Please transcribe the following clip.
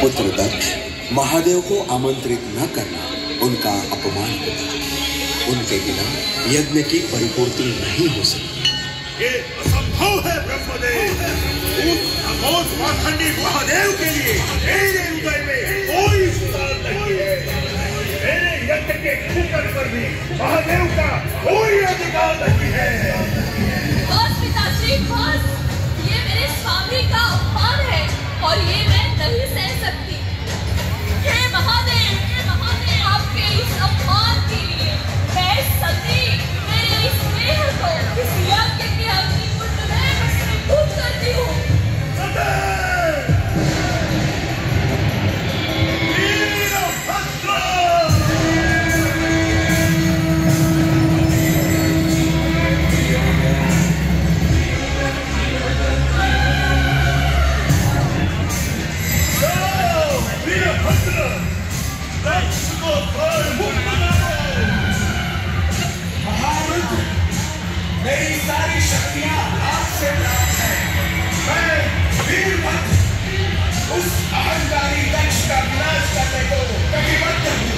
पुत्र दक्ष, महादेव को आमंत्रित न करना उनका अपमान होगा। उनके बिना यज्ञ की परिपूर्ति नहीं हो सकती। ये असंभव है, ब्रह्मदेव। पाखंडी महादेव के लिए मेरे में कोई स्थान नहीं है। मेरे यज्ञ के पर भी महादेव का कोई अधिकार नहीं है। है और मेरी सारी शक्तियाँ आपसे प्राप्त हैं। मैं वीरभद्र उस अहंकारी दक्ष का विनाश करने को प्रतिबद्ध हूँ।